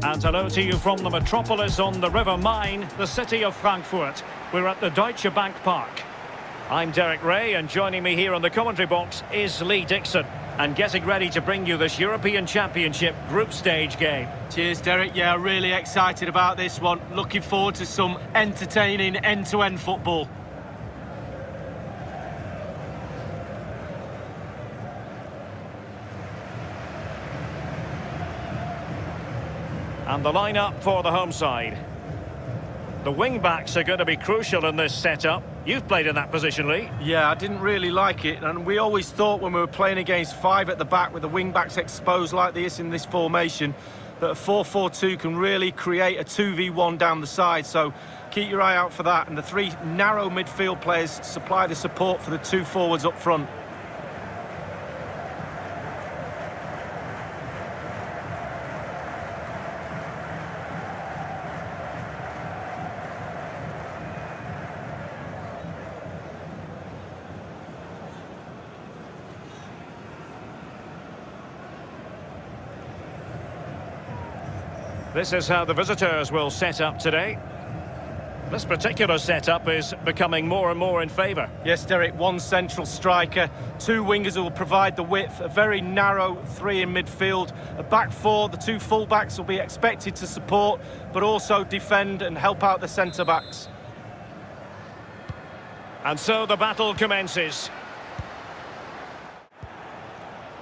And hello to you from the metropolis on the River Main, the city of Frankfurt. We're at the Deutsche Bank Park. I'm Derek Ray, and joining me here on the commentary box is Lee Dixon. And getting ready to bring you this European Championship group stage game. Cheers, Derek. Yeah, really excited about this one. Looking forward to some entertaining end-to-end -end football. And the lineup for the home side. The wing-backs are going to be crucial in this setup. You've played in that position, Lee. Yeah, I didn't really like it. And we always thought when we were playing against five at the back with the wing-backs exposed like this in this formation, that a 4-4-2 can really create a 2v1 down the side. So keep your eye out for that. And the three narrow midfield players supply the support for the two forwards up front. This is how the visitors will set up today. This particular setup is becoming more and more in favour. Yes, Derek, one central striker, two wingers who will provide the width, a very narrow three in midfield, a back four, the two full-backs will be expected to support, but also defend and help out the centre-backs. And so the battle commences.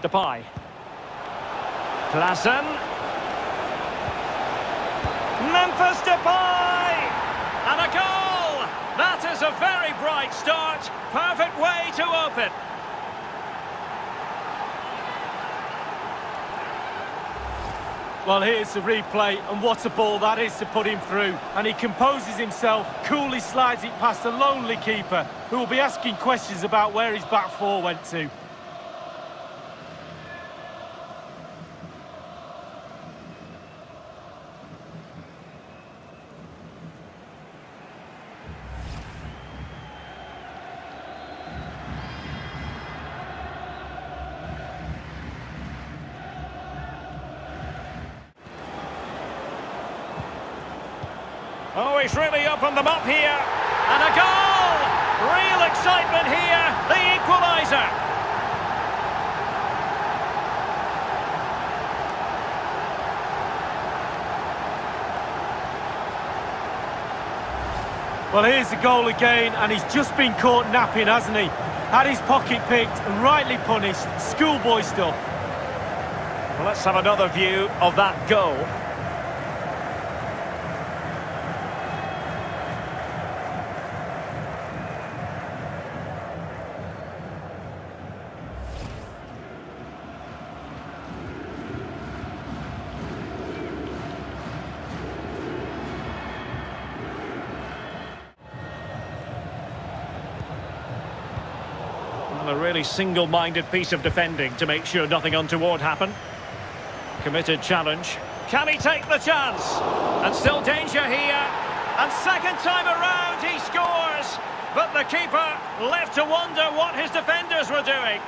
Depay. Klaassen. Memphis Depay! And a goal! That is a very bright start. Perfect way to open. Well, here's the replay, and what a ball that is to put him through. And he composes himself, coolly slides it past a lonely keeper, who will be asking questions about where his back four went to. Oh, he's really opened them up here. And a goal! Real excitement here. The equaliser. Well, here's the goal again, and he's just been caught napping, hasn't he? Had his pocket picked and rightly punished. Schoolboy stuff. Well, let's have another view of that goal. A really single-minded piece of defending to make sure nothing untoward happened. Committed challenge. Can he take the chance? And still danger here. And second time around he scores. But the keeper left to wonder what his defenders were doing.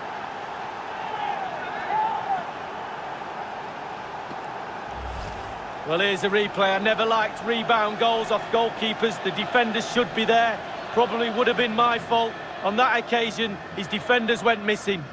Well, here's a replay. I never liked rebound goals off goalkeepers. The defenders should be there. Probably would have been my fault. On that occasion, his defenders went missing.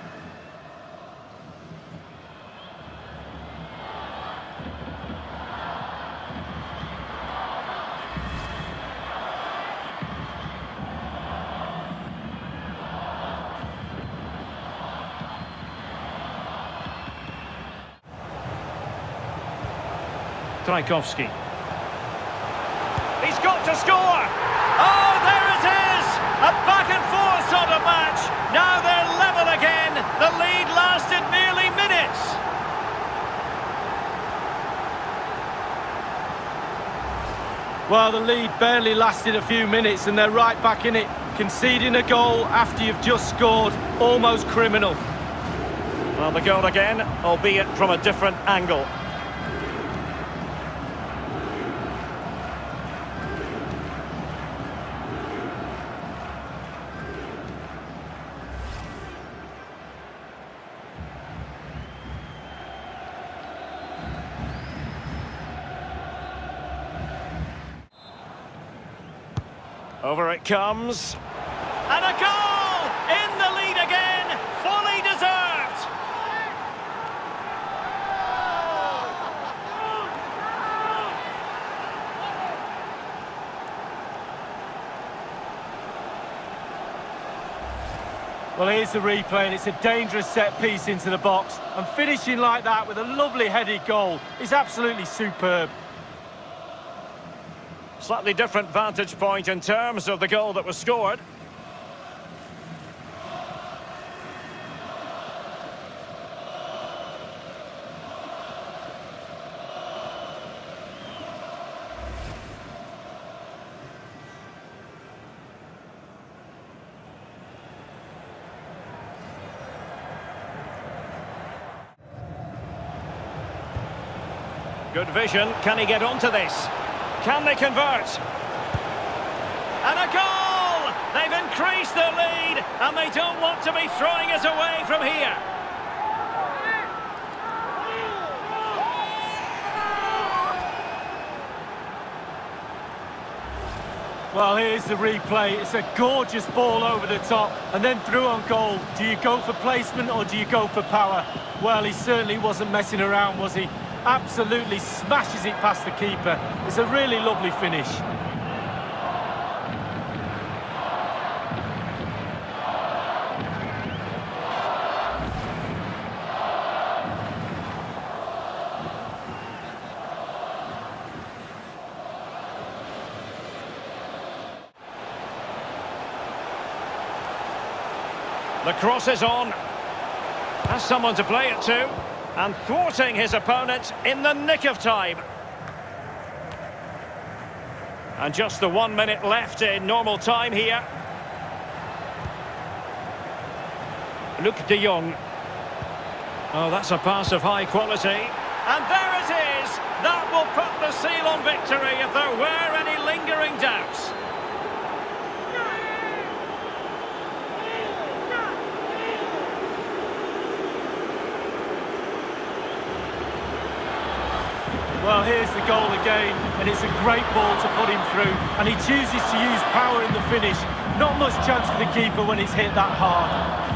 Trajkovski. He's got to score! Oh, there it is! A back and forth sort of match. Now they're level again. The lead lasted merely minutes. Well, the lead barely lasted a few minutes and they're right back in it. Conceding a goal after you've just scored, almost criminal. Well, the goal again, albeit from a different angle. Over it comes. And a goal! In the lead again! Fully deserved! Well, here's the replay, and it's a dangerous set piece into the box. And finishing like that with a lovely headed goal is absolutely superb. Slightly different vantage point in terms of the goal that was scored. Good vision. Can he get onto this? Can they convert? And a goal! They've increased their lead, and they don't want to be throwing it away from here. Well, here's the replay. It's a gorgeous ball over the top and then through on goal. Do you go for placement or do you go for power? Well, he certainly wasn't messing around, was he? Absolutely smashes it past the keeper. It's a really lovely finish. The cross is on. Has someone to play it to and thwarting his opponent in the nick of time. And just the one minute left in normal time here. Luuk de Jong. Oh, that's a pass of high quality. And there it is! That will put the seal on victory if there were any lingering doubts. Well, here's the goal again, and it's a great ball to put him through, and he chooses to use power in the finish. Not much chance for the keeper when it's hit that hard.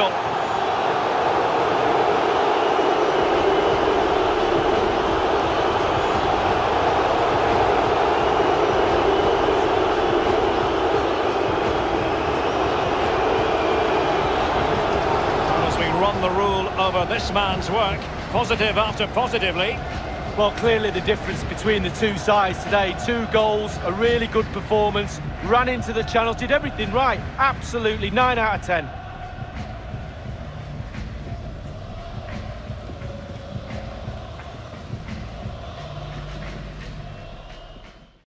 Whistle. As we run the rule over this man's work, positive after positively. Well, clearly the difference between the two sides today. Two goals, a really good performance, ran into the channel, did everything right. Absolutely, 9 out of 10.